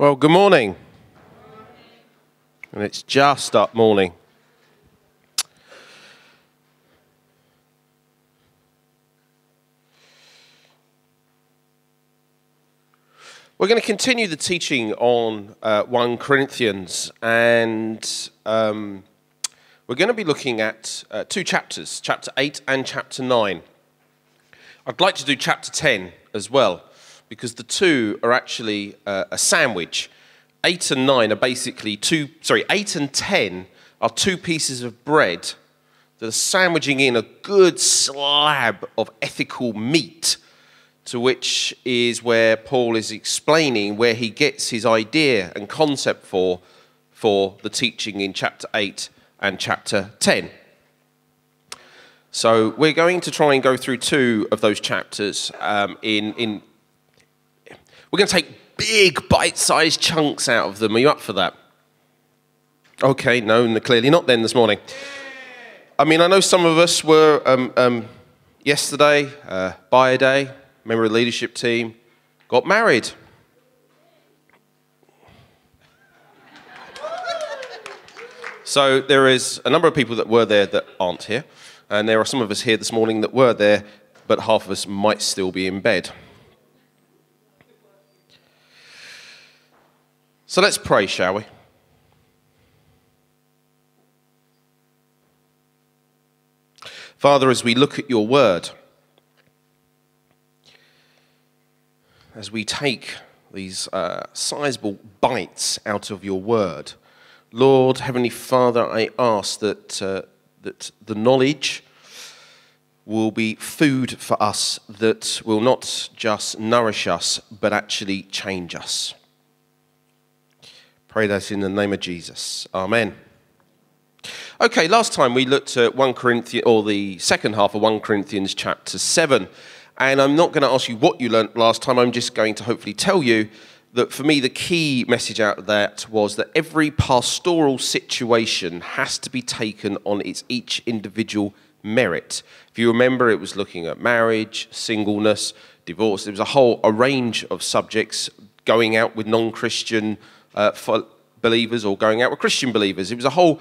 Well, good morning. And it's just up morning. We're going to continue the teaching on uh, 1 Corinthians, and um, we're going to be looking at uh, two chapters, chapter 8 and chapter 9. I'd like to do chapter 10 as well, because the two are actually uh, a sandwich. 8 and 9 are basically two, sorry, 8 and 10 are two pieces of bread that are sandwiching in a good slab of ethical meat to which is where Paul is explaining where he gets his idea and concept for, for the teaching in chapter 8 and chapter 10. So we're going to try and go through two of those chapters um, in, in we're going to take big bite-sized chunks out of them. Are you up for that? Okay, no, clearly not then this morning. I mean, I know some of us were um, um, yesterday, uh, a day, member of the leadership team, got married. So there is a number of people that were there that aren't here, and there are some of us here this morning that were there, but half of us might still be in bed. So let's pray, shall we? Father, as we look at your word, as we take these uh, sizable bites out of your word. Lord, Heavenly Father, I ask that, uh, that the knowledge will be food for us that will not just nourish us, but actually change us. Pray that in the name of Jesus. Amen. Okay, last time we looked at 1 Corinthians, or the second half of 1 Corinthians chapter 7. And I'm not going to ask you what you learnt last time. I'm just going to hopefully tell you that for me, the key message out of that was that every pastoral situation has to be taken on its each individual merit. If you remember, it was looking at marriage, singleness, divorce. There was a whole a range of subjects going out with non-Christian uh, for believers or going out with Christian believers. It was a whole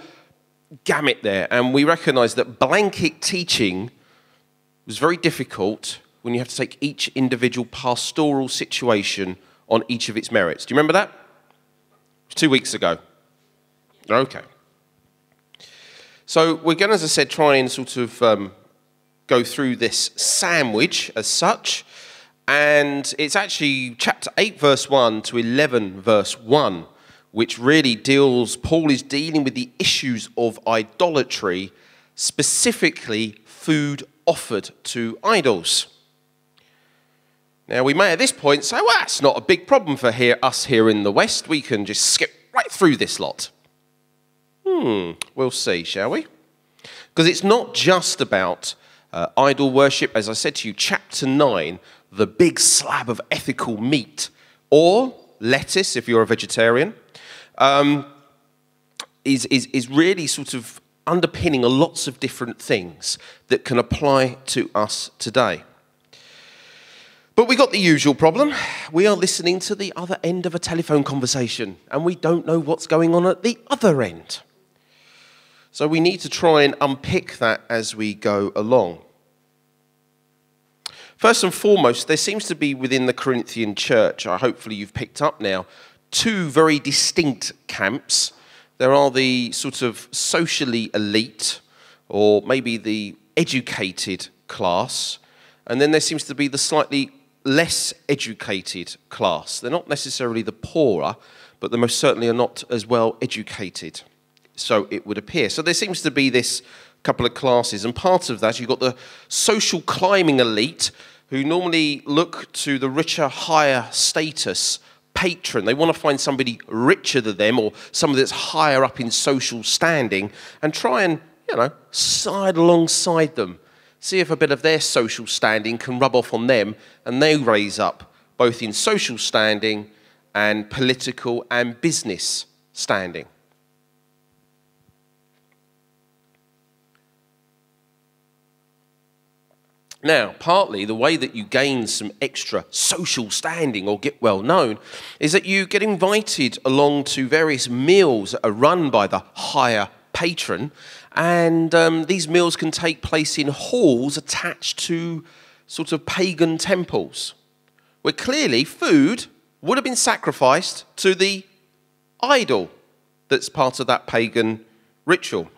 gamut there, and we recognised that blanket teaching was very difficult when you have to take each individual pastoral situation on each of its merits. Do you remember that? Two weeks ago. Okay. So we're going, as I said, try and sort of um, go through this sandwich as such. And it's actually chapter 8, verse 1 to 11, verse 1, which really deals, Paul is dealing with the issues of idolatry, specifically food offered to idols. Now, we may at this point say, well, that's not a big problem for here, us here in the West. We can just skip right through this lot. Hmm, we'll see, shall we? Because it's not just about uh, idol worship. As I said to you, chapter 9, the big slab of ethical meat, or lettuce if you're a vegetarian, um, is, is, is really sort of underpinning lots of different things that can apply to us today. But we got the usual problem. We are listening to the other end of a telephone conversation, and we don't know what's going on at the other end. So we need to try and unpick that as we go along. First and foremost, there seems to be within the Corinthian church, uh, hopefully you've picked up now, two very distinct camps. There are the sort of socially elite, or maybe the educated class, and then there seems to be the slightly less educated class. They're not necessarily the poorer, but they most certainly are not as well educated. So it would appear. So there seems to be this couple of classes, and part of that you've got the social climbing elite who normally look to the richer, higher status patron. They want to find somebody richer than them or somebody that's higher up in social standing and try and, you know, side alongside them see if a bit of their social standing can rub off on them and they raise up both in social standing and political and business standing. Now, partly the way that you gain some extra social standing or get well known is that you get invited along to various meals that are run by the higher patron, and um, these meals can take place in halls attached to sort of pagan temples, where clearly food would have been sacrificed to the idol that's part of that pagan ritual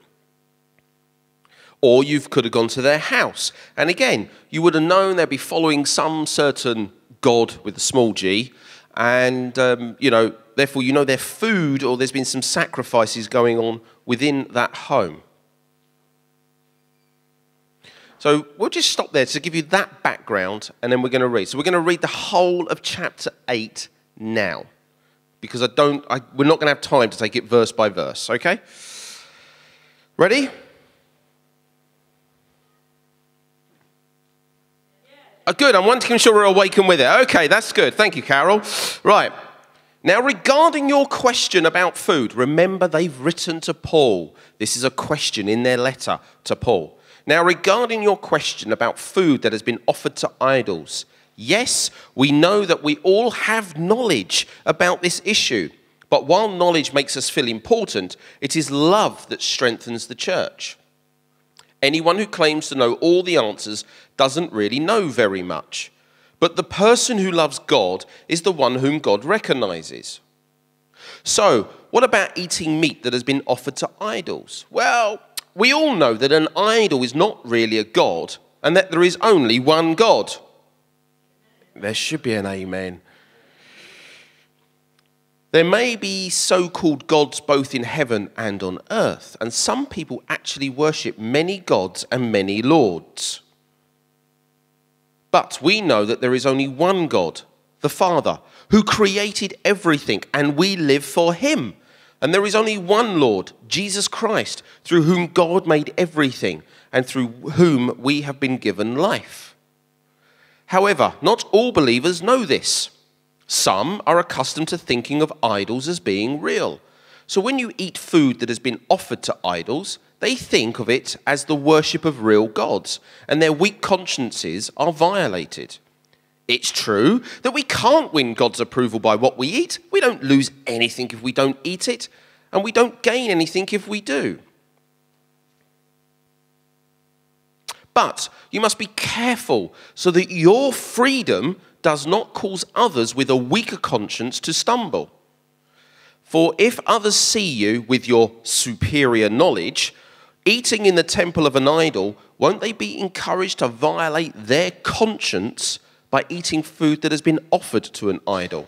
or you could have gone to their house. And again, you would have known they'd be following some certain god with a small g, and um, you know, therefore, you know their food, or there's been some sacrifices going on within that home. So we'll just stop there to give you that background, and then we're going to read. So we're going to read the whole of chapter 8 now, because I don't, I, we're not going to have time to take it verse by verse, okay? Ready? Oh, good. I'm wanting sure we're awakened with it. Okay, that's good. Thank you, Carol. Right. Now, regarding your question about food, remember they've written to Paul. This is a question in their letter to Paul. Now, regarding your question about food that has been offered to idols, yes, we know that we all have knowledge about this issue. But while knowledge makes us feel important, it is love that strengthens the church. Anyone who claims to know all the answers doesn't really know very much. But the person who loves God is the one whom God recognizes. So, what about eating meat that has been offered to idols? Well, we all know that an idol is not really a God and that there is only one God. There should be an amen. There may be so called gods both in heaven and on earth, and some people actually worship many gods and many lords. But we know that there is only one God, the Father, who created everything, and we live for him. And there is only one Lord, Jesus Christ, through whom God made everything, and through whom we have been given life. However, not all believers know this. Some are accustomed to thinking of idols as being real. So when you eat food that has been offered to idols, they think of it as the worship of real gods, and their weak consciences are violated. It's true that we can't win God's approval by what we eat. We don't lose anything if we don't eat it, and we don't gain anything if we do. But you must be careful so that your freedom does not cause others with a weaker conscience to stumble. For if others see you with your superior knowledge eating in the temple of an idol, won't they be encouraged to violate their conscience by eating food that has been offered to an idol?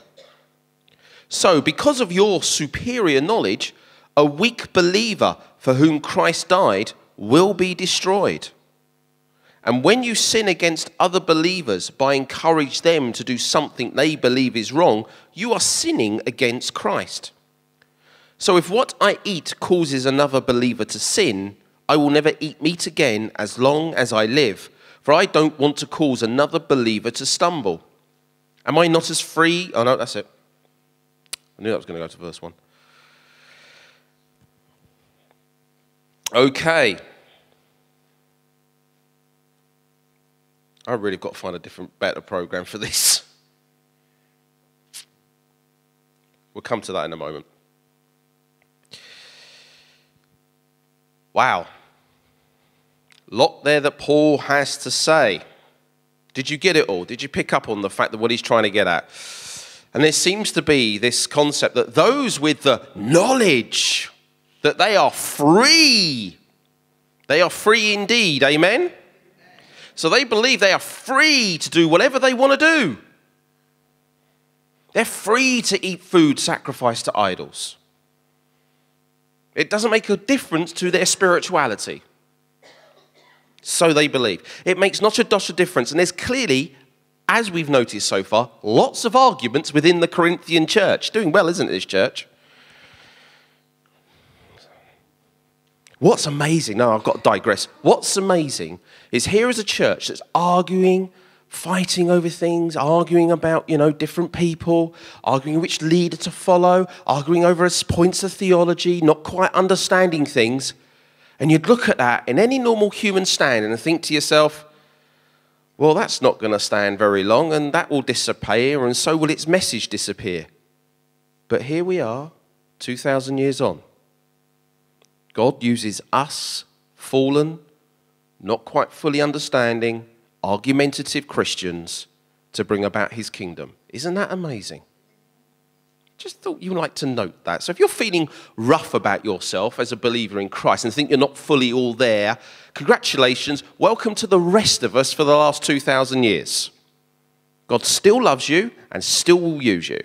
So, because of your superior knowledge, a weak believer for whom Christ died will be destroyed. And when you sin against other believers by encourage them to do something they believe is wrong, you are sinning against Christ. So if what I eat causes another believer to sin, I will never eat meat again as long as I live, for I don't want to cause another believer to stumble. Am I not as free? Oh no, that's it. I knew that was going to go to verse 1. Okay. I really got to find a different, better program for this. We'll come to that in a moment. Wow. Lot there that Paul has to say. Did you get it all? Did you pick up on the fact that what he's trying to get at? And there seems to be this concept that those with the knowledge that they are free, they are free indeed. Amen? So they believe they are free to do whatever they want to do. They're free to eat food sacrificed to idols. It doesn't make a difference to their spirituality. So they believe. It makes not a dot of difference. And there's clearly, as we've noticed so far, lots of arguments within the Corinthian church. Doing well, isn't it, this church? What's amazing, now I've got to digress. What's amazing is here is a church that's arguing, fighting over things, arguing about, you know, different people, arguing which leader to follow, arguing over points of theology, not quite understanding things. And you'd look at that in any normal human stand and think to yourself, well, that's not going to stand very long and that will disappear and so will its message disappear. But here we are, 2,000 years on. God uses us, fallen, not quite fully understanding, argumentative Christians to bring about his kingdom. Isn't that amazing? Just thought you'd like to note that. So if you're feeling rough about yourself as a believer in Christ and think you're not fully all there, congratulations. Welcome to the rest of us for the last 2,000 years. God still loves you and still will use you.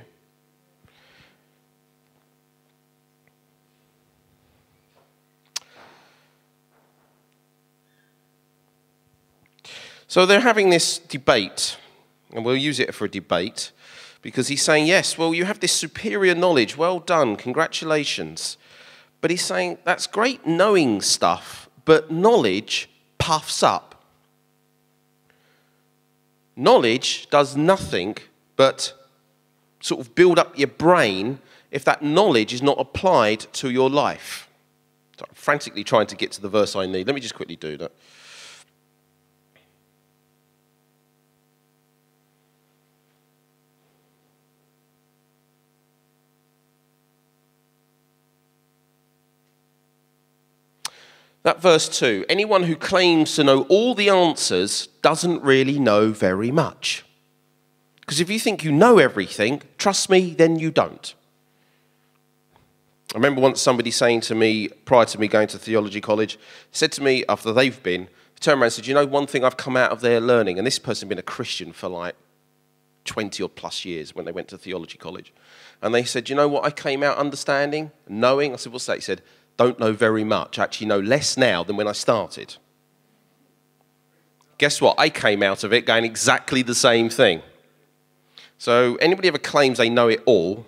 So they're having this debate, and we'll use it for a debate because he's saying, Yes, well, you have this superior knowledge. Well done. Congratulations. But he's saying, That's great knowing stuff, but knowledge puffs up. Knowledge does nothing but sort of build up your brain if that knowledge is not applied to your life. So I'm frantically trying to get to the verse I need. Let me just quickly do that. That verse 2 anyone who claims to know all the answers doesn't really know very much. Because if you think you know everything, trust me, then you don't. I remember once somebody saying to me, prior to me going to theology college, said to me after they've been, turned around and said, You know, one thing I've come out of there learning, and this person had been a Christian for like 20 or plus years when they went to theology college. And they said, You know what I came out understanding, knowing? I said, What's that? He said, don't know very much. Actually know less now than when I started. Guess what? I came out of it going exactly the same thing. So, anybody ever claims they know it all,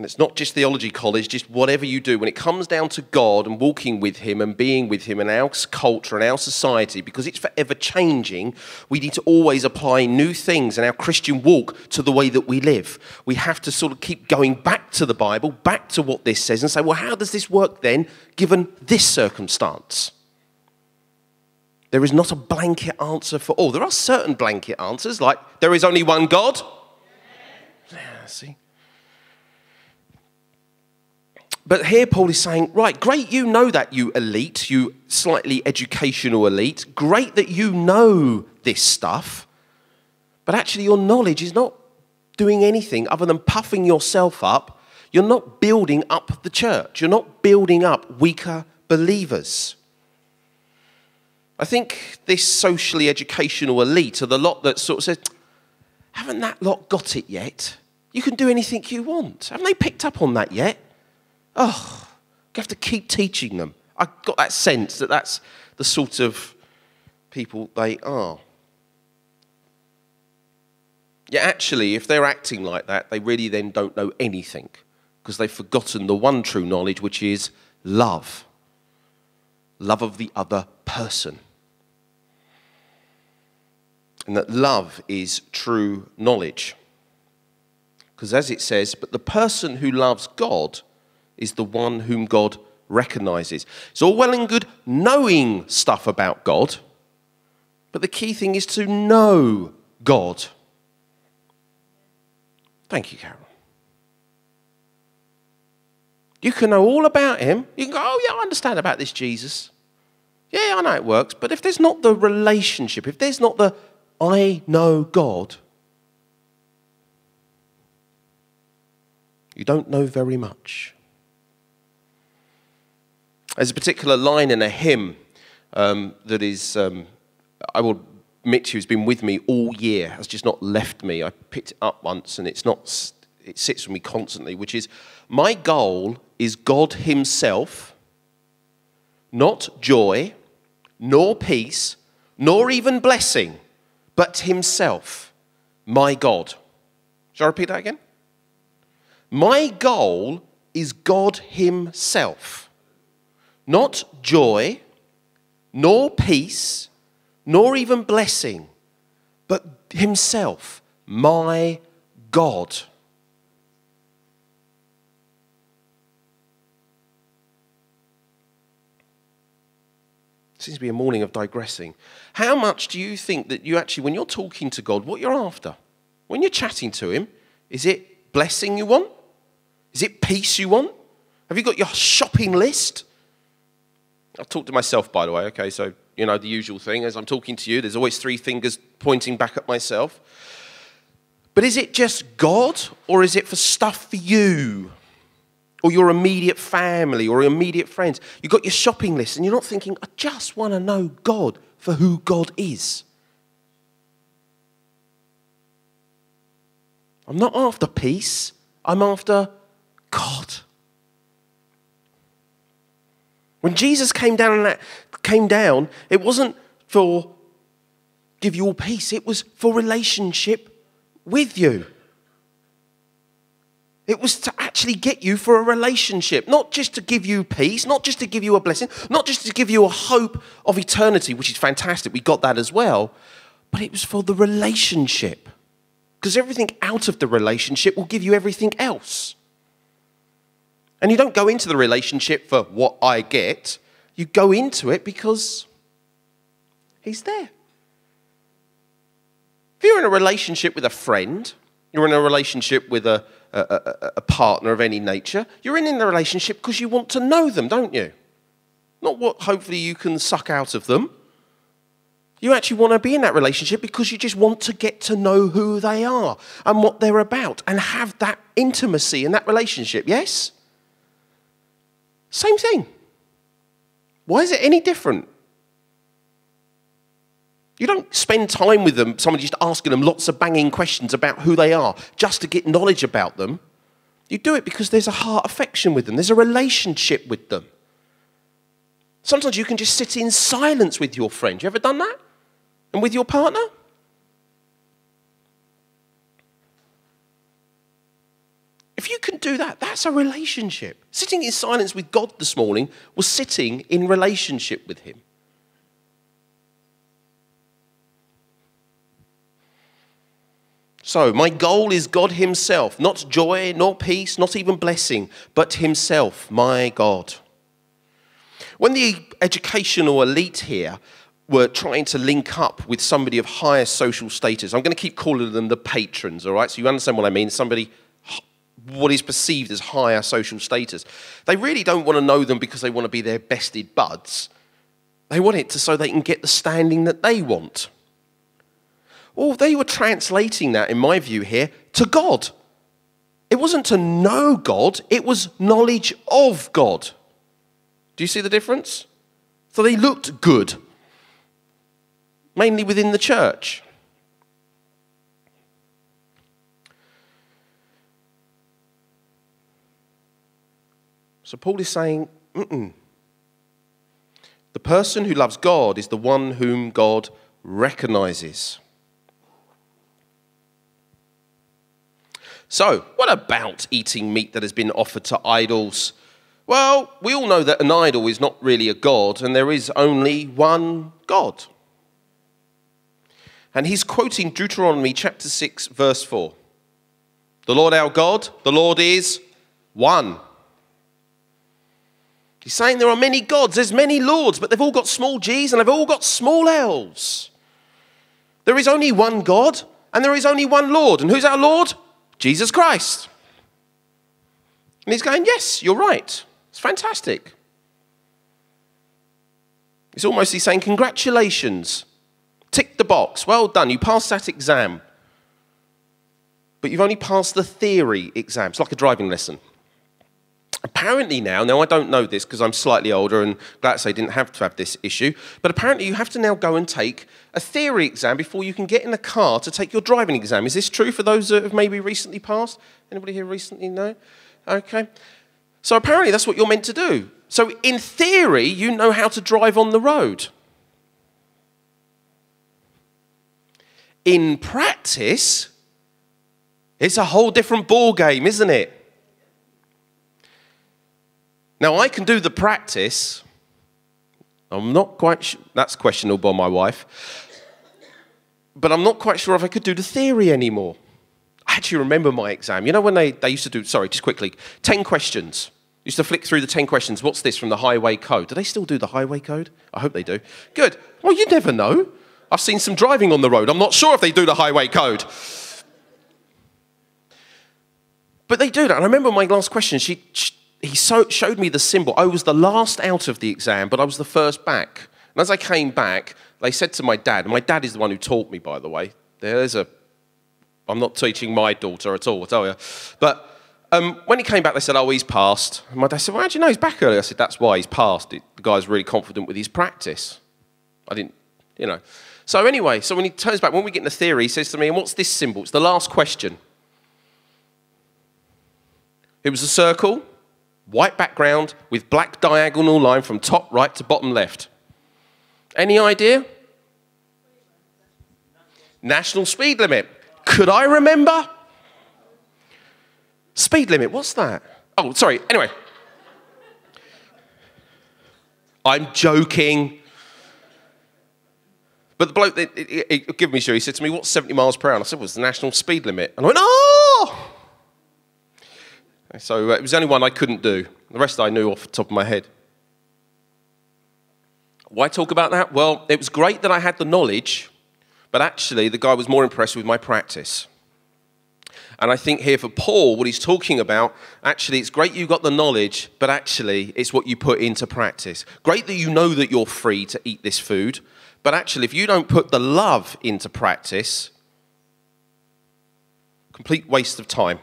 And it's not just theology college, just whatever you do. When it comes down to God and walking with Him and being with Him in our culture and our society, because it's forever changing, we need to always apply new things in our Christian walk to the way that we live. We have to sort of keep going back to the Bible, back to what this says, and say, well, how does this work then, given this circumstance? There is not a blanket answer for all. There are certain blanket answers, like there is only one God. Yeah, see? But here Paul is saying, right, great, you know that, you elite, you slightly educational elite. Great that you know this stuff. But actually, your knowledge is not doing anything other than puffing yourself up. You're not building up the church. You're not building up weaker believers. I think this socially educational elite are the lot that sort of says, haven't that lot got it yet? You can do anything you want. Haven't they picked up on that yet? Oh, you have to keep teaching them. I got that sense that that's the sort of people they are. Yeah, actually, if they're acting like that, they really then don't know anything because they've forgotten the one true knowledge, which is love love of the other person. And that love is true knowledge. Because as it says, but the person who loves God is the one whom God recognizes. It's all well and good knowing stuff about God, but the key thing is to know God. Thank you, Carol. You can know all about him. You can go, oh, yeah, I understand about this Jesus. Yeah, I know it works. But if there's not the relationship, if there's not the I know God, you don't know very much. There's a particular line in a hymn um, that is, um, I will admit to you, has been with me all year, has just not left me. I picked it up once and it's not, it sits with me constantly, which is My goal is God Himself, not joy, nor peace, nor even blessing, but Himself, my God. Shall I repeat that again? My goal is God Himself not joy, nor peace, nor even blessing, but Himself, my God. Seems to be a morning of digressing. How much do you think that you actually, when you're talking to God, what you're after? When you're chatting to Him, is it blessing you want? Is it peace you want? Have you got your shopping list? I talk to myself, by the way, okay, so you know the usual thing. As I'm talking to you, there's always three fingers pointing back at myself. But is it just God, or is it for stuff for you? or your immediate family or immediate friends. You've got your shopping list and you're not thinking, I just want to know God for who God is. I'm not after peace, I'm after God. When Jesus came down, came down, it wasn't for give you all peace, it was for relationship with you. It was to actually get you for a relationship, not just to give you peace, not just to give you a blessing, not just to give you a hope of eternity, which is fantastic. We got that as well. But it was for the relationship. Because everything out of the relationship will give you everything else. And you don't go into the relationship for what I get, you go into it because He's there. If you're in a relationship with a friend, you're in a relationship with a a, a, a partner of any nature. You're in, in the relationship because you want to know them, don't you? Not what hopefully you can suck out of them. You actually want to be in that relationship because you just want to get to know who they are and what they're about and have that intimacy in that relationship, yes? Same thing. Why is it any different? You don't spend time with them, somebody just asking them lots of banging questions about who they are, just to get knowledge about them. You do it because there's a heart affection with them, there's a relationship with them. Sometimes you can just sit in silence with your friend. You ever done that? And with your partner? If you can do that, that's a relationship. Sitting in silence with God this morning was sitting in relationship with Him. So, my goal is God Himself, not joy, nor peace, not even blessing, but Himself, my God. When the educational elite here were trying to link up with somebody of higher social status, I'm going to keep calling them the patrons, all right? So you understand what I mean? Somebody what is perceived as higher social status. They really don't want to know them because they want to be their bested buds. They want it to so they can get the standing that they want. Well, they were translating that, in my view, here to God. It wasn't to know God, it was knowledge of God. Do you see the difference? So they looked good, mainly within the church. So Paul is saying, Mm-mm. the person who loves God is the one whom God recognizes. So, what about eating meat that has been offered to idols? Well, we all know that an idol is not really a god, and there is only one God. And he's quoting Deuteronomy chapter 6, verse 4. The Lord our God, the Lord is one. He's saying there are many gods, there's many lords, but they've all got small g's and they've all got small l's. There is only one God, and there is only one Lord. And who's our Lord? Jesus Christ. And he's going, Yes, you're right. It's fantastic. It's almost he's saying, Congratulations. Tick the box. Well done. You passed that exam. But you've only passed the theory exam. It's like a driving lesson. Apparently now, now I don't know this because I'm slightly older and glad to say I didn't have to have this issue, but apparently you have to now go and take a theory exam before you can get in the car to take your driving exam. Is this true for those that have maybe recently passed? Anybody here recently know? Okay. So apparently that's what you're meant to do. So in theory, you know how to drive on the road. In practice, it's a whole different ball game, isn't it? Now, I can do the practice. I'm not quite sure. That's questionable by my wife. But I'm not quite sure if I could do the theory anymore. I actually remember my exam. You know when they, they used to do, sorry, just quickly, 10 questions. Used to flick through the 10 questions. What's this from the highway code? Do they still do the highway code? I hope they do. Good. Well, you never know. I've seen some driving on the road. I'm not sure if they do the highway code. But they do that. And I remember my last question, she, she he so, showed me the symbol. I was the last out of the exam, but I was the first back. And as I came back, they said to my dad, and my dad is the one who taught me, by the way. There's a, I'm not teaching my daughter at all, I tell you. But um, when he came back, they said, oh, he's passed. And my dad said, well, how do you know he's back early? I said, that's why he's passed. The guy's really confident with his practice. I didn't, you know. So anyway, so when he turns back, when we get into theory, he says to me, and what's this symbol? It's the last question. It was a circle white background with black diagonal line from top right to bottom left. Any idea? National speed limit. Could I remember? Speed limit, what's that? Oh, sorry, anyway. I'm joking. But the bloke, it, it, it, give me show, he said to me, What's 70 miles per hour? And I said, Well, the national speed limit. And I went, Oh! So uh, it was the only one I couldn't do. The rest I knew off the top of my head. Why talk about that? Well, it was great that I had the knowledge, but actually the guy was more impressed with my practice. And I think here for Paul, what he's talking about, actually, it's great you got the knowledge, but actually, it's what you put into practice. Great that you know that you're free to eat this food, but actually, if you don't put the love into practice, complete waste of time.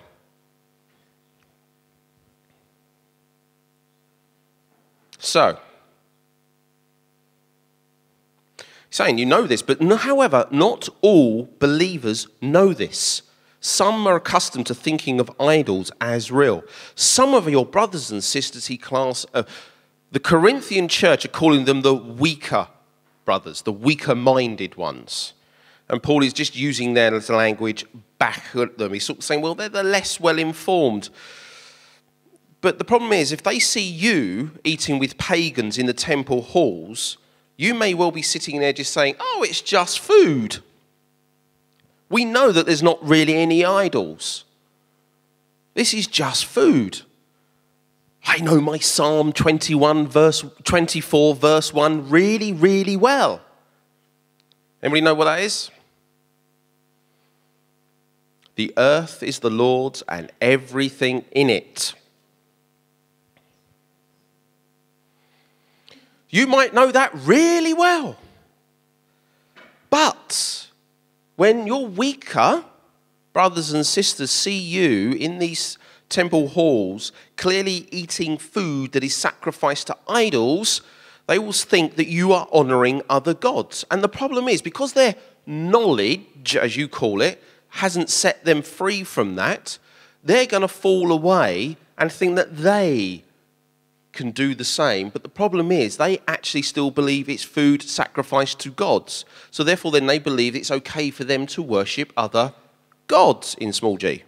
So, saying you know this, but no, however, not all believers know this. Some are accustomed to thinking of idols as real. Some of your brothers and sisters, he class, uh, the Corinthian church are calling them the weaker brothers, the weaker minded ones. And Paul is just using their language back at them. He's sort of saying, well, they're the less well informed. But the problem is, if they see you eating with pagans in the temple halls, you may well be sitting there just saying, oh, it's just food. We know that there's not really any idols. This is just food. I know my Psalm 21 verse 24 verse 1 really really well. Anybody know what that is? The earth is the Lord's and everything in it. You might know that really well. But when your weaker brothers and sisters see you in these temple halls clearly eating food that is sacrificed to idols, they will think that you are honoring other gods. And the problem is, because their knowledge, as you call it, hasn't set them free from that, they're going to fall away and think that they can do the same. But the problem is, they actually still believe it's food sacrificed to gods. So therefore, then they believe it's okay for them to worship other gods in small g.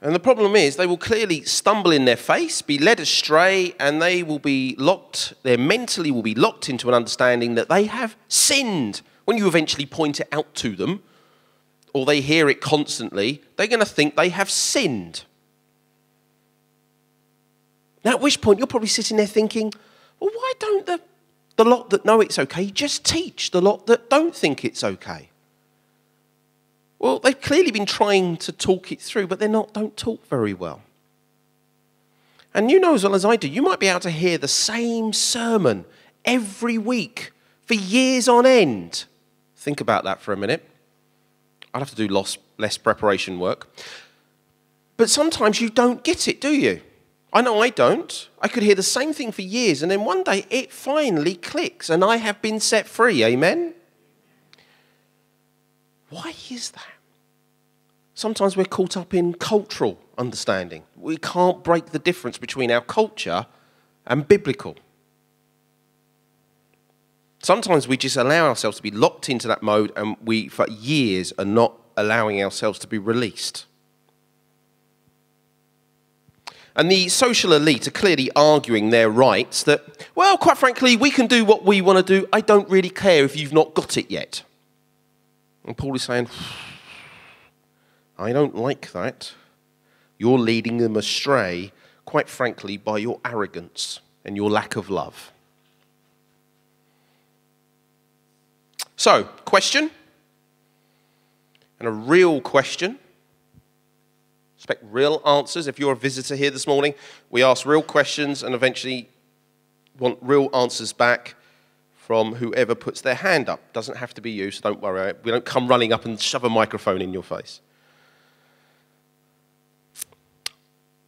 And the problem is, they will clearly stumble in their face, be led astray, and they will be locked, their mentally will be locked into an understanding that they have sinned when you eventually point it out to them, or they hear it constantly, they're going to think they have sinned. Now, at which point you're probably sitting there thinking, well, why don't the, the lot that know it's okay just teach the lot that don't think it's okay? Well, they've clearly been trying to talk it through, but they not don't talk very well. And you know as well as I do, you might be able to hear the same sermon every week for years on end. Think about that for a minute. I'll have to do less, less preparation work. But sometimes you don't get it, do you? I know I don't. I could hear the same thing for years, and then one day it finally clicks, and I have been set free. Amen? Why is that? Sometimes we're caught up in cultural understanding. We can't break the difference between our culture and biblical. Sometimes we just allow ourselves to be locked into that mode and we, for years, are not allowing ourselves to be released. And the social elite are clearly arguing their rights that, well, quite frankly, we can do what we want to do. I don't really care if you've not got it yet. And Paul is saying, I don't like that. You're leading them astray, quite frankly, by your arrogance and your lack of love. So, question, and a real question. Expect real answers. If you're a visitor here this morning, we ask real questions and eventually want real answers back from whoever puts their hand up. Doesn't have to be you, so don't worry. We don't come running up and shove a microphone in your face.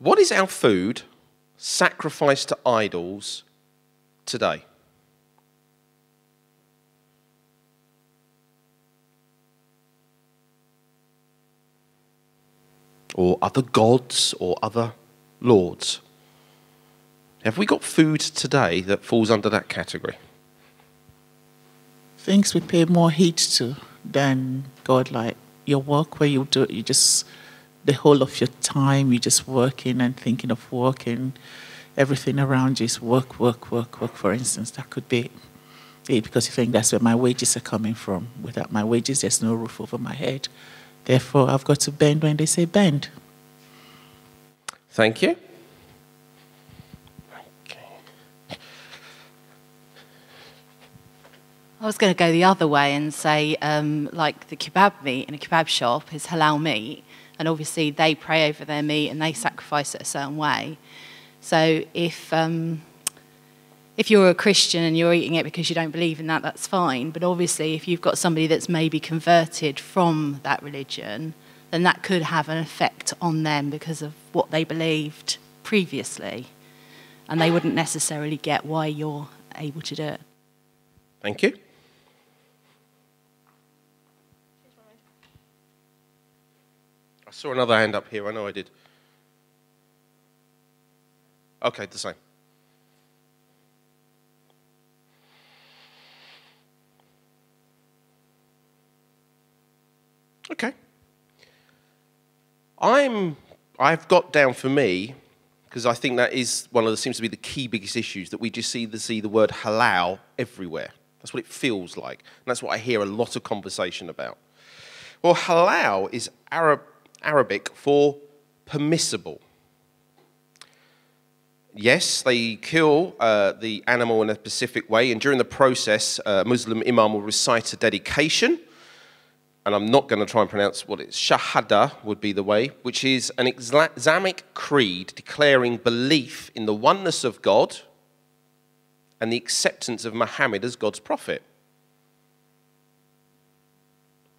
What is our food sacrificed to idols today? Or other gods or other lords? Have we got food today that falls under that category? Things we pay more heed to than God, like your work where you do it, you just the whole of your time you're just working and thinking of working. Everything around you is work, work, work, work. For instance, that could be it because you think that's where my wages are coming from. Without my wages, there's no roof over my head. Therefore, I've got to bend when they say bend. Thank you. Okay. I was going to go the other way and say, um, like the kebab meat in a kebab shop is halal meat, and obviously they pray over their meat and they sacrifice it a certain way. So if um, if you're a Christian and you're eating it because you don't believe in that, that's fine. But obviously, if you've got somebody that's maybe converted from that religion, then that could have an effect on them because of what they believed previously, and they wouldn't necessarily get why you're able to do it. Thank you. I saw another hand up here. I know I did. Okay, the same. Okay. I'm I've got down for me because I think that is one of the seems to be the key biggest issues that we just see the see the word halal everywhere. That's what it feels like. And that's what I hear a lot of conversation about. Well, halal is Arab Arabic for permissible. Yes, they kill uh, the animal in a specific way, and during the process, a Muslim imam will recite a dedication. And I'm not going to try and pronounce what it's Shahada would be the way, which is an Islamic creed declaring belief in the oneness of God and the acceptance of Muhammad as God's prophet.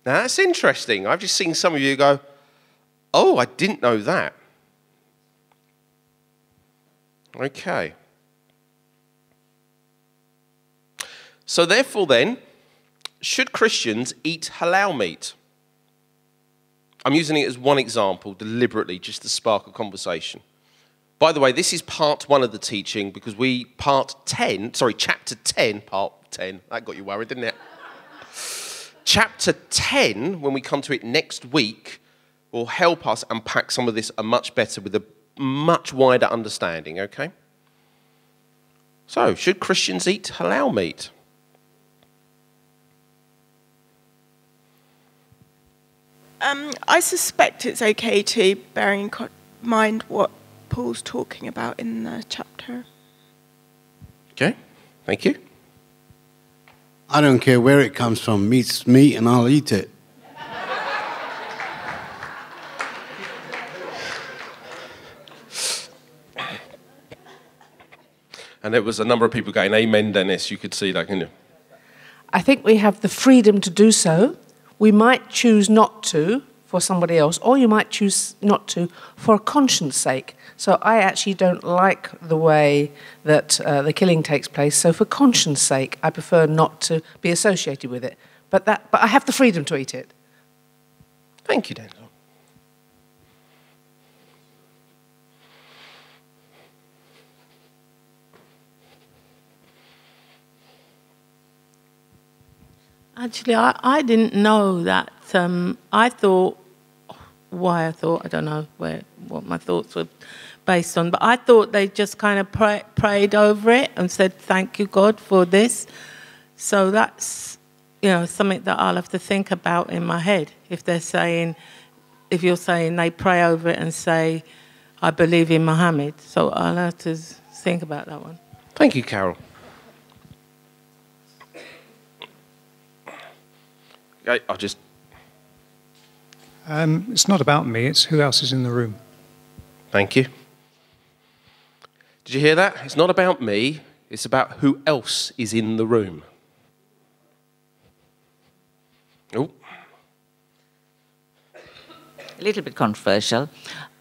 Now that's interesting. I've just seen some of you go, Oh, I didn't know that. Okay. So, therefore, then, should Christians eat halal meat? I'm using it as one example deliberately just to spark a conversation. By the way, this is part one of the teaching because we, part 10, sorry, chapter 10, part 10, that got you worried, didn't it? chapter 10, when we come to it next week, will help us unpack some of this a much better with a much wider understanding, okay? So, should Christians eat halal meat? Um, I suspect it's okay to bear in mind what Paul's talking about in the chapter. Okay, thank you. I don't care where it comes from. Meat's meat, and I'll eat it. And there was a number of people going, Amen, Dennis. You could see that, can you? I think we have the freedom to do so. We might choose not to for somebody else, or you might choose not to for a conscience sake. So I actually don't like the way that uh, the killing takes place. So for conscience sake, I prefer not to be associated with it. But, that, but I have the freedom to eat it. Thank you, Daniel. Actually, I, I didn't know that. Um, I thought, why I thought, I don't know where what my thoughts were based on, but I thought they just kind of pray, prayed over it and said, thank you, God, for this. So that's you know, something that I'll have to think about in my head. If they're saying, if you're saying they pray over it and say, I believe in Muhammad. So I'll have to think about that one. Thank you, Carol. Okay, I'll just. Um, it's not about me, it's who else is in the room. Thank you. Did you hear that? It's not about me, it's about who else is in the room. Oh, a little bit controversial.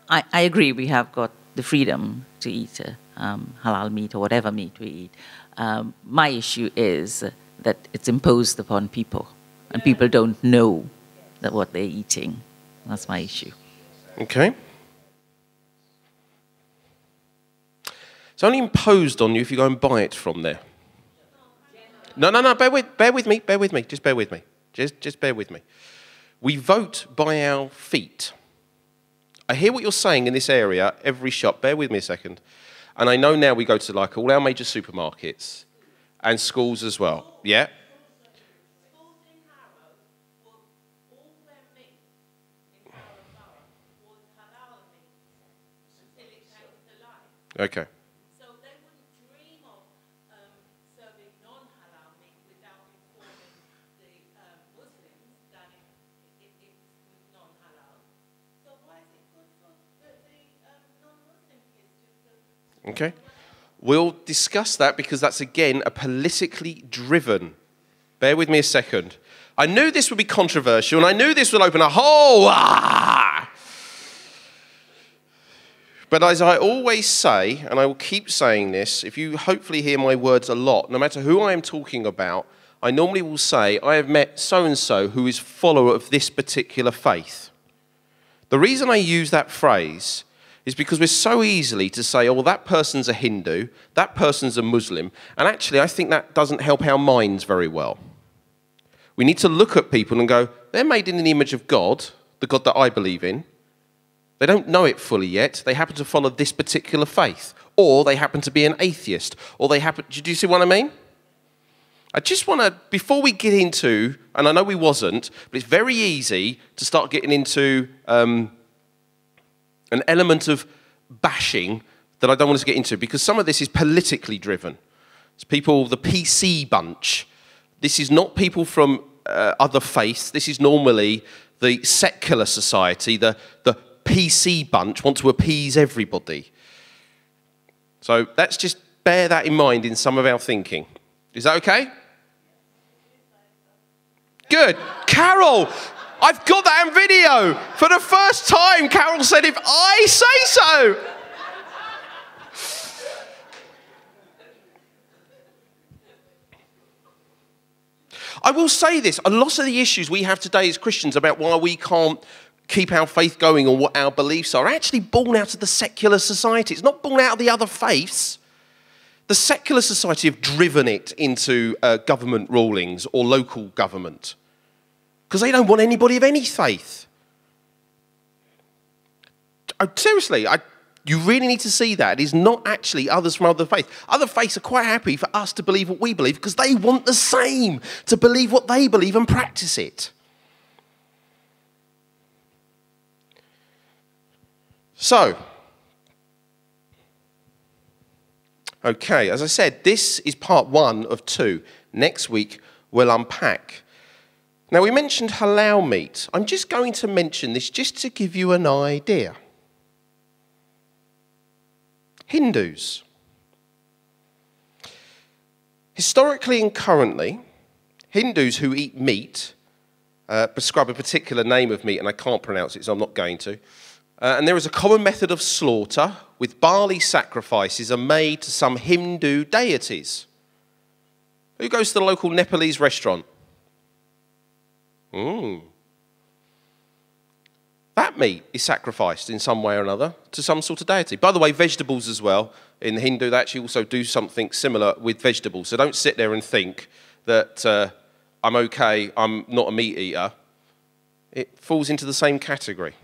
I, I agree we have got the freedom to eat uh, um, halal meat or whatever meat we eat. Um, my issue is that it's imposed upon people and people don't know that what they're eating. That's my issue. okay. It's only imposed on you if you go and buy it from there. No, no, no, bear with, bear with me, bear with me, just bear with me. Just, just bear with me. We vote by our feet. I hear what you're saying in this area, every shop. Bear with me a second. And I know now we go to like all our major supermarkets and schools as well. Yeah? Okay. So they wouldn't dream of um, serving non-halal meat without informing the um, Muslims that it, it, it's non-halal. So why is it good for the, the um, non-Muslim kids Okay. We'll discuss that because that's again a politically driven. Bear with me a second. I knew this would be controversial and I knew this would open a whole. Ah! But as I always say, and I will keep saying this, if you hopefully hear my words a lot, no matter who I am talking about, I normally will say, I have met so and so who is follower of this particular faith. The reason I use that phrase is because we're so easily to say, oh, well, that person's a Hindu, that person's a Muslim, and actually, I think that doesn't help our minds very well. We need to look at people and go, they're made in the image of God, the God that I believe in. They don't know it fully yet. They happen to follow this particular faith, or they happen to be an atheist, or they happen. Do you see what I mean? I just want to, before we get into, and I know we wasn't, but it's very easy to start getting into um, an element of bashing that I don't want us to get into because some of this is politically driven. It's people, the PC bunch. This is not people from uh, other faiths. This is normally the secular society, the, the PC bunch want to appease everybody. So let's just bear that in mind in some of our thinking. Is that okay? Good. Carol, I've got that on video. For the first time, Carol said, if I say so. I will say this a lot of the issues we have today as Christians about why we can't keep our faith going or what our beliefs are, are actually born out of the secular society. It's not born out of the other faiths. The secular society have driven it into uh, government rulings or local government because they don't want anybody of any faith. I, seriously, I, you really need to see that. It is not actually others from other faiths. Other faiths are quite happy for us to believe what we believe because they want the same to believe what they believe and practice it. So, okay, as I said, this is part one of two. Next week, we'll unpack. Now, we mentioned halal meat. I'm just going to mention this just to give you an idea. Hindus. Historically and currently, Hindus who eat meat uh, prescribe a particular name of meat, and I can't pronounce it, so I'm not going to. Uh, and there is a common method of slaughter with bali sacrifices are made to some Hindu deities. Who goes to the local Nepalese restaurant? Mm. That meat is sacrificed in some way or another to some sort of deity. By the way, vegetables as well. In the Hindu, they actually also do something similar with vegetables. So don't sit there and think that uh, I'm okay, I'm not a meat eater. It falls into the same category.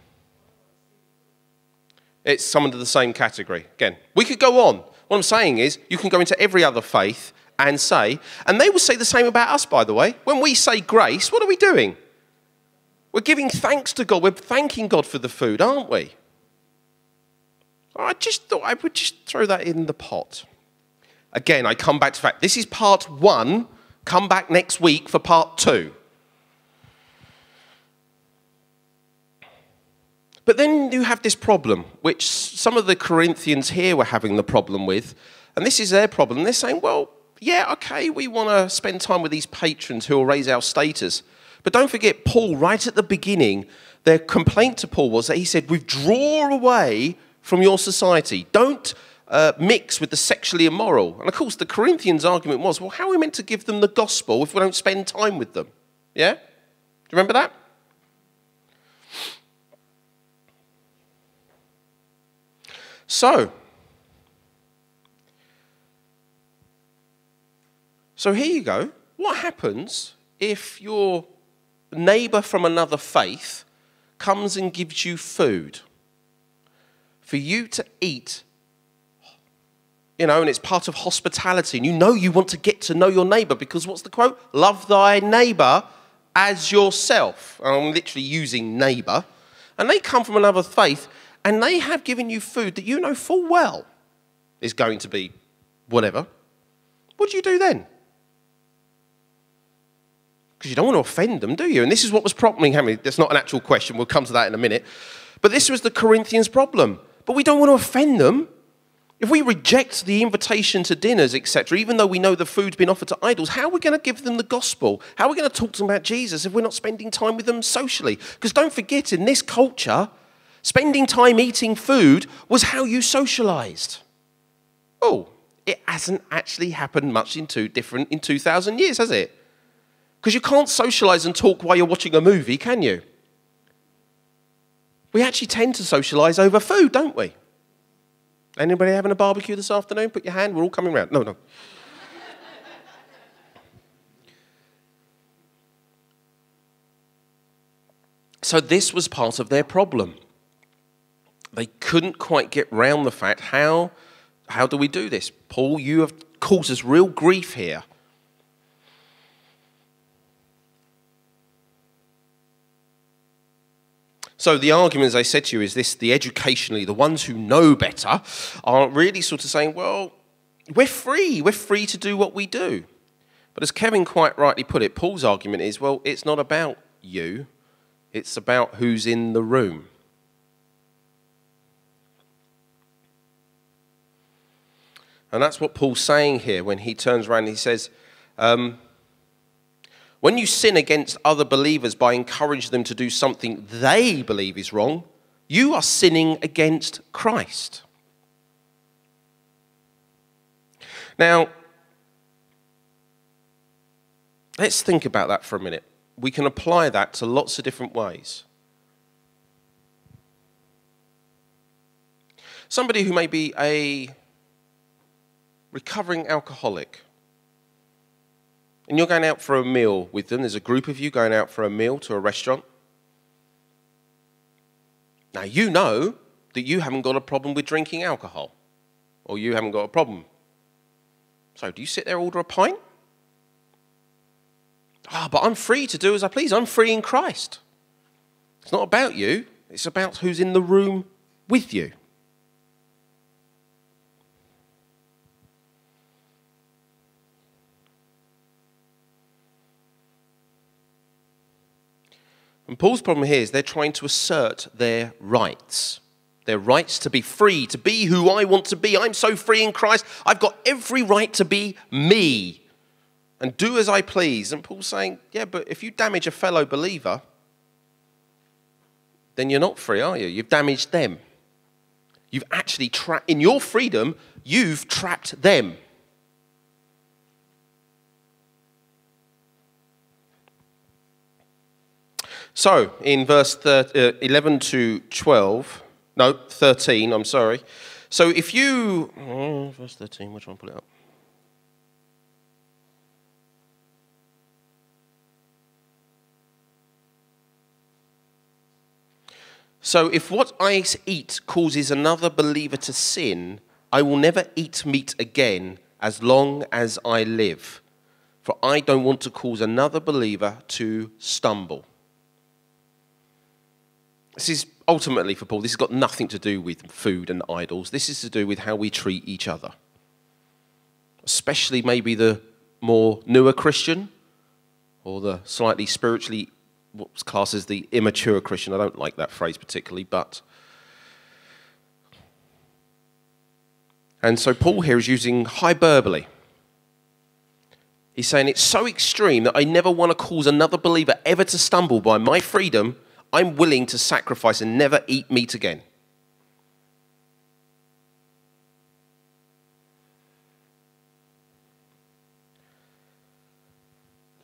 It's some under the same category. Again, we could go on. What I'm saying is, you can go into every other faith and say, and they will say the same about us, by the way. When we say grace, what are we doing? We're giving thanks to God. We're thanking God for the food, aren't we? I just thought I would just throw that in the pot. Again, I come back to fact this is part one. Come back next week for part two. But then you have this problem, which some of the Corinthians here were having the problem with, and this is their problem. They're saying, well, yeah, okay, we want to spend time with these patrons who will raise our status. But don't forget, Paul, right at the beginning, their complaint to Paul was that he said, withdraw away from your society. Don't uh, mix with the sexually immoral. And of course, the Corinthians' argument was, well, how are we meant to give them the gospel if we don't spend time with them? Yeah? Do you remember that? So, so here you go. What happens if your neighbor from another faith comes and gives you food for you to eat? You know, and it's part of hospitality, and you know you want to get to know your neighbor because what's the quote? Love thy neighbor as yourself. I'm literally using neighbor. And they come from another faith and they have given you food that you know full well is going to be whatever, what do you do then? Because you don't want to offend them, do you? And this is what was prompting Hammy. That's not an actual question. We'll come to that in a minute. But this was the Corinthians' problem. But we don't want to offend them. If we reject the invitation to dinners, etc., even though we know the food's been offered to idols, how are we going to give them the gospel? How are we going to talk to them about Jesus if we're not spending time with them socially? Because don't forget, in this culture, Spending time eating food was how you socialized. Oh, it hasn't actually happened much in two different in 2000 years, has it? Because you can't socialize and talk while you're watching a movie, can you? We actually tend to socialize over food, don't we? Anybody having a barbecue this afternoon? Put your hand, we're all coming round. No, no. so this was part of their problem they couldn't quite get round the fact how, how do we do this? Paul, you have caused us real grief here. So the argument, as I said to you, is this: the educationally, the ones who know better, are really sort of saying, "Well, we're free. We're free to do what we do." But as Kevin quite rightly put it, Paul's argument is, "Well, it's not about you; it's about who's in the room." And that's what Paul's saying here when he turns around and he says, um, when you sin against other believers by encouraging them to do something they believe is wrong, you are sinning against Christ. Now, let's think about that for a minute. We can apply that to lots of different ways. Somebody who may be a recovering alcoholic, and you're going out for a meal with them, there's a group of you going out for a meal to a restaurant. Now, you know that you haven't got a problem with drinking alcohol, or you haven't got a problem. So, do you sit there, order a pint? Ah, oh, but I'm free to do as I please. I'm free in Christ. It's not about you, it's about who's in the room with you. And Paul's problem here is they're trying to assert their rights. Their rights to be free, to be who I want to be. I'm so free in Christ. I've got every right to be me and do as I please. And Paul's saying, yeah, but if you damage a fellow believer, then you're not free, are you? You've damaged them. You've actually trapped, in your freedom, you've trapped them. So, in verse uh, 11 to 12, no, 13, I'm sorry. So, if you, oh, verse 13, which one? Pull it up. So, if what I eat causes another believer to sin, I will never eat meat again, as long as I live, for I don't want to cause another believer to stumble. This is ultimately for Paul, this has got nothing to do with food and idols. This is to do with how we treat each other. Especially maybe the more newer Christian or the slightly spiritually, what's classed as the immature Christian. I don't like that phrase particularly, but. And so Paul here is using hyperbole. He's saying it's so extreme that I never want to cause another believer ever to stumble by my freedom. I'm willing to sacrifice and never eat meat again.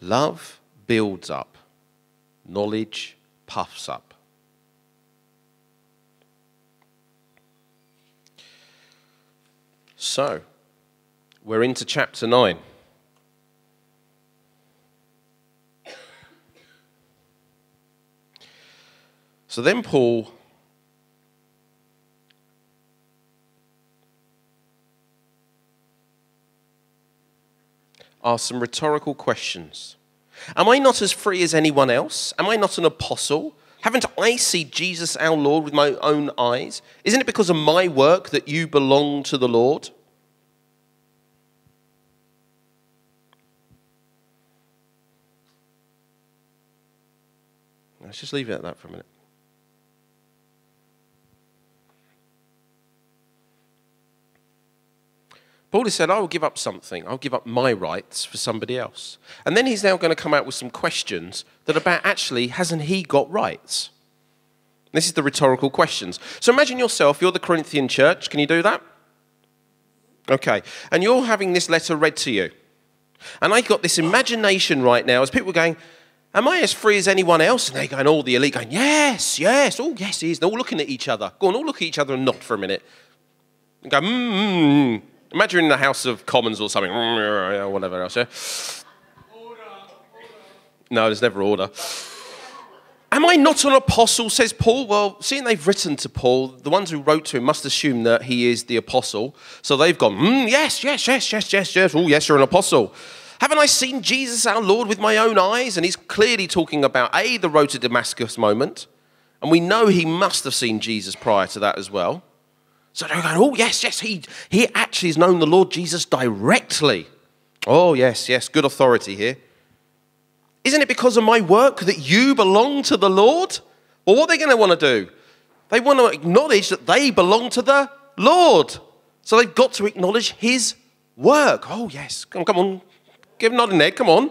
Love builds up, knowledge puffs up. So, we're into chapter 9. So then Paul asks some rhetorical questions. Am I not as free as anyone else? Am I not an apostle? Haven't I seen Jesus our Lord with my own eyes? Isn't it because of my work that you belong to the Lord? Let's just leave it at that for a minute. Paul said, I will give up something. I'll give up my rights for somebody else. And then he's now going to come out with some questions that about actually, hasn't he got rights? This is the rhetorical questions. So imagine yourself, you're the Corinthian church. Can you do that? Okay. And you're having this letter read to you. And I've got this imagination right now as people are going, Am I as free as anyone else? And they're going, all the elite going, Yes, yes, oh, yes, he is. They're all looking at each other. Go on, all look at each other and nod for a minute. And go, mm, mm, mm. Imagine in the House of Commons or something, or whatever else, yeah? No, there's never order. Am I not an apostle, says Paul? Well, seeing they've written to Paul, the ones who wrote to him must assume that he is the apostle. So they've gone, mm, yes, yes, yes, yes, yes, yes. Oh, yes, you're an apostle. Haven't I seen Jesus our Lord with my own eyes? And he's clearly talking about A, the road to Damascus moment. And we know he must have seen Jesus prior to that as well. So they're going, oh, yes, yes, he, he actually has known the Lord Jesus directly. Oh, yes, yes, good authority here. Isn't it because of my work that you belong to the Lord? Well, what are they going to want to do? They want to acknowledge that they belong to the Lord. So they've got to acknowledge his work. Oh, yes, come on, come on. Give nodding head, come on.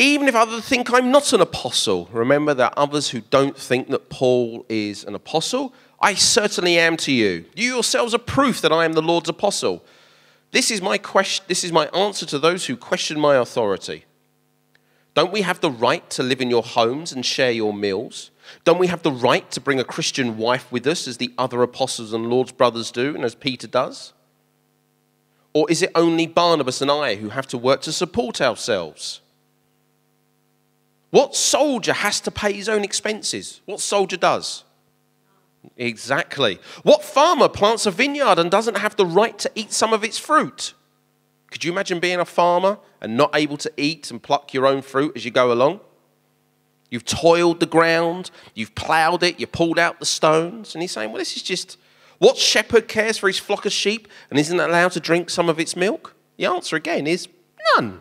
Even if others think I'm not an apostle, remember there are others who don't think that Paul is an apostle. I certainly am to you. You yourselves are proof that I am the Lord's apostle. This is my question, this is my answer to those who question my authority. Don't we have the right to live in your homes and share your meals? Don't we have the right to bring a Christian wife with us as the other apostles and Lord's brothers do and as Peter does? Or is it only Barnabas and I who have to work to support ourselves? What soldier has to pay his own expenses? What soldier does? Exactly. What farmer plants a vineyard and doesn't have the right to eat some of its fruit? Could you imagine being a farmer and not able to eat and pluck your own fruit as you go along? You've toiled the ground, you've ploughed it, you pulled out the stones, and he's saying, Well, this is just what shepherd cares for his flock of sheep and isn't allowed to drink some of its milk? The answer again is none.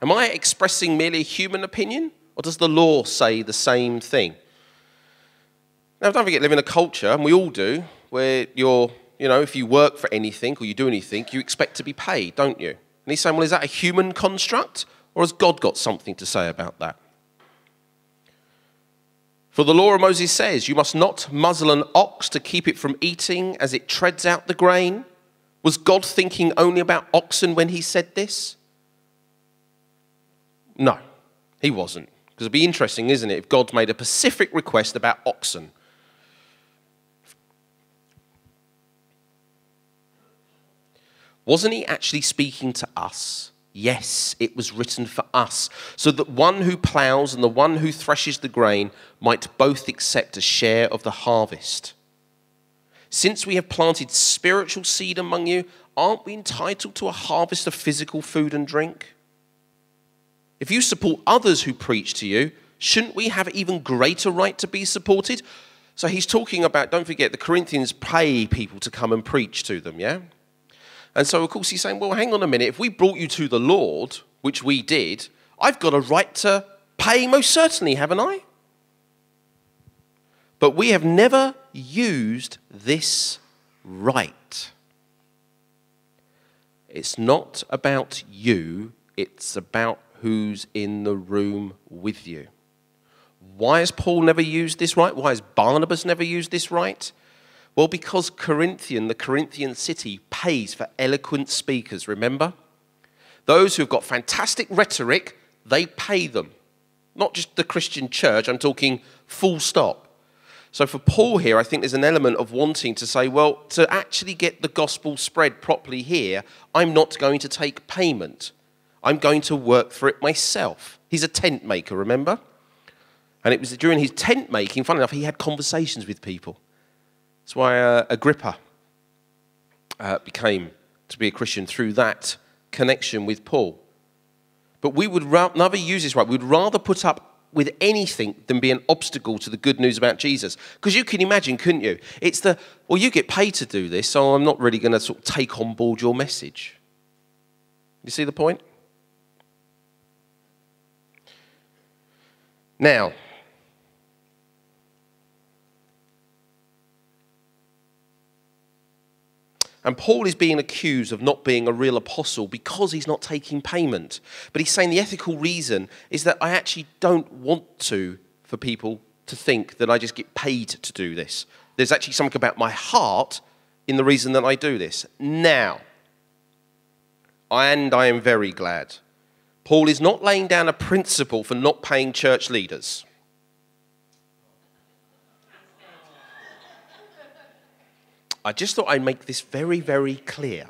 Am I expressing merely human opinion, or does the law say the same thing? Now, don't forget, live in a culture, and we all do, where you're, you know, if you work for anything or you do anything, you expect to be paid, don't you? And he's saying, well, is that a human construct, or has God got something to say about that? For the law of Moses says, You must not muzzle an ox to keep it from eating as it treads out the grain. Was God thinking only about oxen when he said this? No, he wasn't. Because it'd be interesting, isn't it, if God made a specific request about oxen. Wasn't he actually speaking to us? Yes, it was written for us, so that one who ploughs and the one who threshes the grain might both accept a share of the harvest. Since we have planted spiritual seed among you, aren't we entitled to a harvest of physical food and drink? If you support others who preach to you, shouldn't we have even greater right to be supported? So he's talking about, don't forget, the Corinthians pay people to come and preach to them, yeah? And so, of course, he's saying, well, hang on a minute. If we brought you to the Lord, which we did, I've got a right to pay, most certainly, haven't I? But we have never used this right. It's not about you, it's about who's in the room with you. Why has Paul never used this right? Why has Barnabas never used this right? Well, because Corinthian, the Corinthian city, pays for eloquent speakers, remember? Those who've got fantastic rhetoric, they pay them. Not just the Christian church, I'm talking full stop. So for Paul here, I think there's an element of wanting to say, well, to actually get the gospel spread properly here, I'm not going to take payment. I'm going to work for it myself. He's a tent maker, remember? And it was during his tent making, funny enough, he had conversations with people. That's why uh, Agrippa uh, became to be a Christian through that connection with Paul. But we would ra- never use this right. We'd rather put up with anything than be an obstacle to the good news about Jesus. Because you can imagine, couldn't you? It's the, well, you get paid to do this, so I'm not really going to sort of take on board your message. You see the point? Now, And Paul is being accused of not being a real apostle because he's not taking payment. But he's saying the ethical reason is that I actually don't want to for people to think that I just get paid to do this. There's actually something about my heart in the reason that I do this. Now, and I am very glad, Paul is not laying down a principle for not paying church leaders. I just thought I'd make this very, very clear.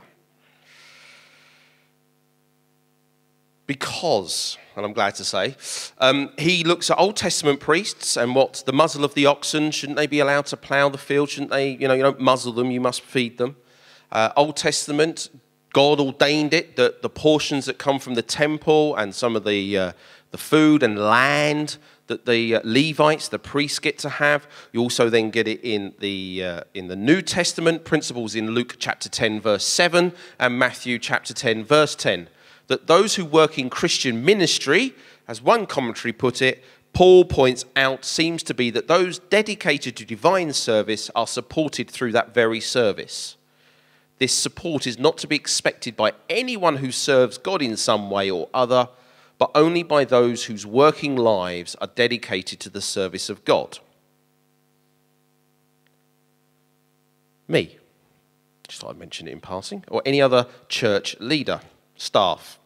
Because, and I'm glad to say, um, he looks at Old Testament priests and what the muzzle of the oxen, shouldn't they be allowed to plough the field? Shouldn't they, you know, you don't muzzle them, you must feed them. Uh, Old Testament, God ordained it that the portions that come from the temple and some of the, uh, the food and land that the uh, Levites, the priests, get to have. You also then get it in the, uh, in the New Testament, principles in Luke chapter 10, verse 7, and Matthew chapter 10, verse 10. That those who work in Christian ministry, as one commentary put it, Paul points out seems to be that those dedicated to divine service are supported through that very service. This support is not to be expected by anyone who serves God in some way or other but only by those whose working lives are dedicated to the service of God. Me, just thought I'd mention it in passing, or any other church leader, staff.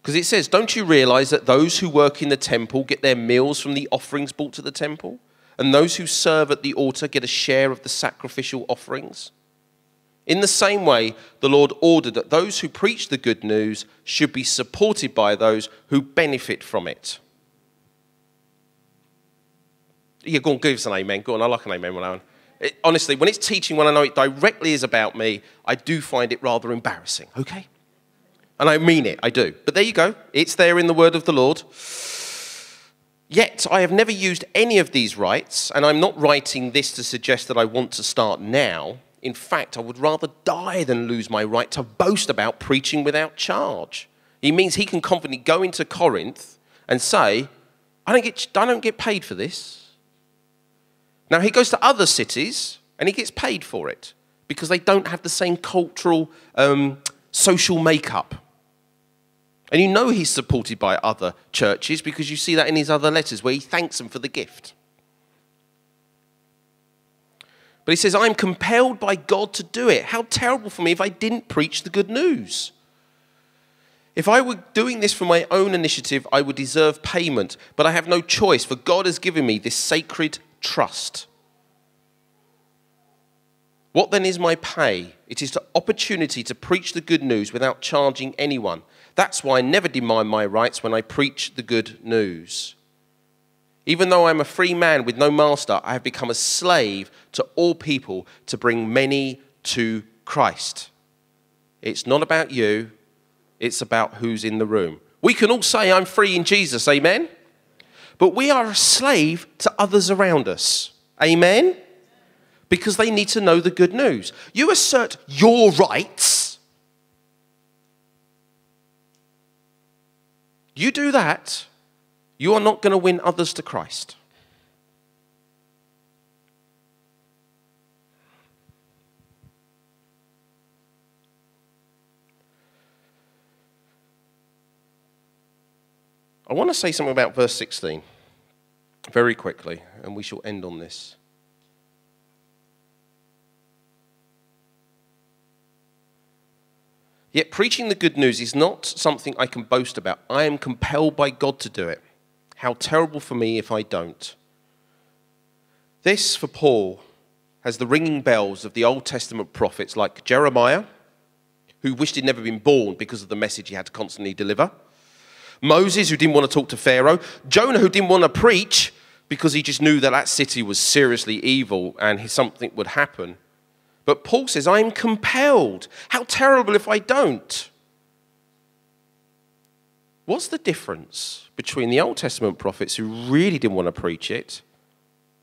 Because it says, Don't you realize that those who work in the temple get their meals from the offerings brought to the temple? And those who serve at the altar get a share of the sacrificial offerings? In the same way, the Lord ordered that those who preach the good news should be supported by those who benefit from it. Yeah, go on, give us an amen. Go on, I like an amen I it, honestly, when it's teaching, when I know it directly is about me, I do find it rather embarrassing, okay? And I mean it, I do. But there you go. It's there in the word of the Lord. Yet, I have never used any of these rights, and I'm not writing this to suggest that I want to start now. In fact, I would rather die than lose my right to boast about preaching without charge. He means he can confidently go into Corinth and say, I don't get, I don't get paid for this. Now, he goes to other cities and he gets paid for it because they don't have the same cultural, um, social makeup. And you know he's supported by other churches because you see that in his other letters where he thanks them for the gift. But he says, I'm compelled by God to do it. How terrible for me if I didn't preach the good news. If I were doing this for my own initiative, I would deserve payment, but I have no choice, for God has given me this sacred trust. What then is my pay? It is the opportunity to preach the good news without charging anyone. That's why I never demand my rights when I preach the good news. Even though I'm a free man with no master, I have become a slave to all people to bring many to Christ. It's not about you, it's about who's in the room. We can all say, I'm free in Jesus, amen? But we are a slave to others around us, amen? Because they need to know the good news. You assert your rights. You do that, you are not going to win others to Christ. I want to say something about verse 16 very quickly, and we shall end on this. Yet preaching the good news is not something I can boast about. I am compelled by God to do it. How terrible for me if I don't. This, for Paul, has the ringing bells of the Old Testament prophets like Jeremiah, who wished he'd never been born because of the message he had to constantly deliver. Moses, who didn't want to talk to Pharaoh. Jonah, who didn't want to preach because he just knew that that city was seriously evil and something would happen. But Paul says, I'm compelled. How terrible if I don't. What's the difference between the Old Testament prophets who really didn't want to preach it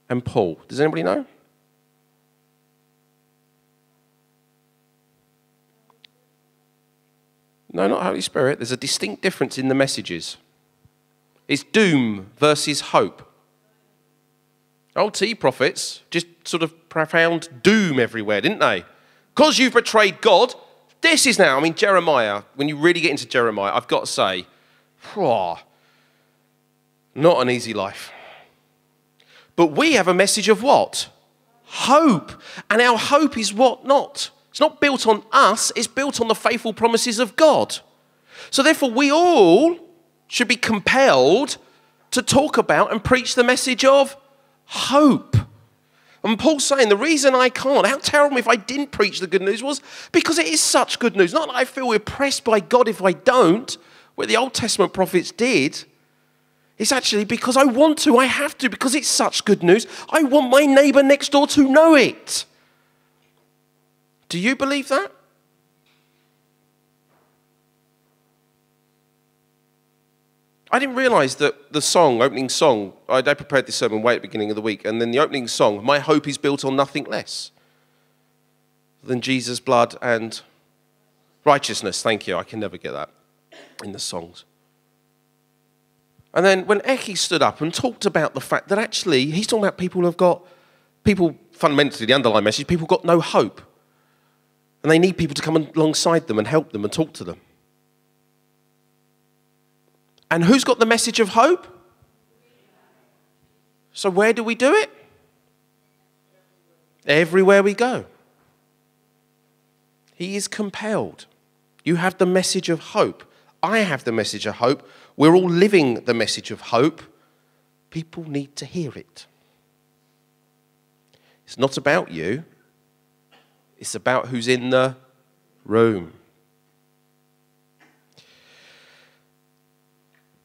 and Paul? Does anybody know? No, not Holy Spirit. There's a distinct difference in the messages. It's doom versus hope. Old T prophets just sort of profound doom everywhere, didn't they? Because you've betrayed God, this is now. I mean, Jeremiah, when you really get into Jeremiah, I've got to say, whew, not an easy life. But we have a message of what? Hope. And our hope is what not? It's not built on us, it's built on the faithful promises of God. So, therefore, we all should be compelled to talk about and preach the message of hope. And Paul's saying the reason I can't, how terrible if I didn't preach the good news was because it is such good news. Not that I feel oppressed by God if I don't, where the Old Testament prophets did. It's actually because I want to, I have to, because it's such good news. I want my neighbor next door to know it. Do you believe that? I didn't realize that the song, opening song, I prepared this sermon way at the beginning of the week, and then the opening song, My Hope is Built on Nothing Less than Jesus' blood and righteousness. Thank you. I can never get that in the songs. And then when Eki stood up and talked about the fact that actually he's talking about people who've got, people, fundamentally, the underlying message, people got no hope. And they need people to come alongside them and help them and talk to them. And who's got the message of hope? So, where do we do it? Everywhere we go. He is compelled. You have the message of hope. I have the message of hope. We're all living the message of hope. People need to hear it. It's not about you, it's about who's in the room.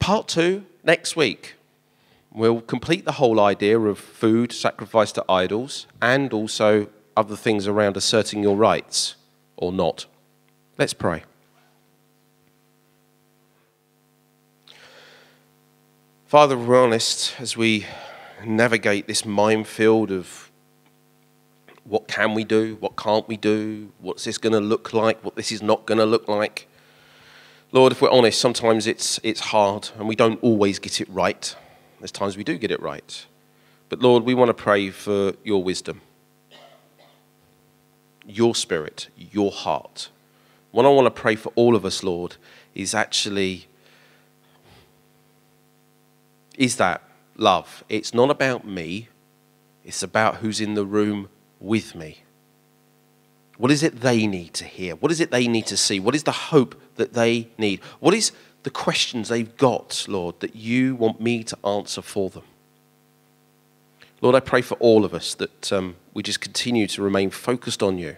Part two, next week, we'll complete the whole idea of food sacrificed to idols and also other things around asserting your rights or not. Let's pray. Father, we're honest as we navigate this minefield of what can we do, what can't we do, what's this going to look like, what this is not going to look like. Lord, if we're honest, sometimes it's, it's hard and we don't always get it right. There's times we do get it right. But Lord, we want to pray for your wisdom, your spirit, your heart. What I want to pray for all of us, Lord, is actually is that love. It's not about me. It's about who's in the room with me. What is it they need to hear? What is it they need to see? What is the hope that they need? What is the questions they've got, Lord, that you want me to answer for them? Lord, I pray for all of us that um, we just continue to remain focused on you,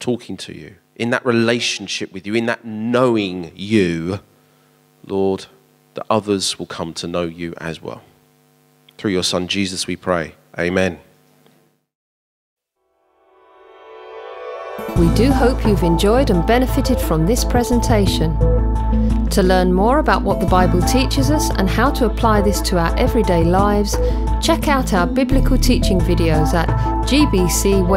talking to you, in that relationship with you, in that knowing you, Lord, that others will come to know you as well. Through your Son, Jesus, we pray. Amen. We do hope you've enjoyed and benefited from this presentation. To learn more about what the Bible teaches us and how to apply this to our everyday lives, check out our biblical teaching videos at gbcweb.tv.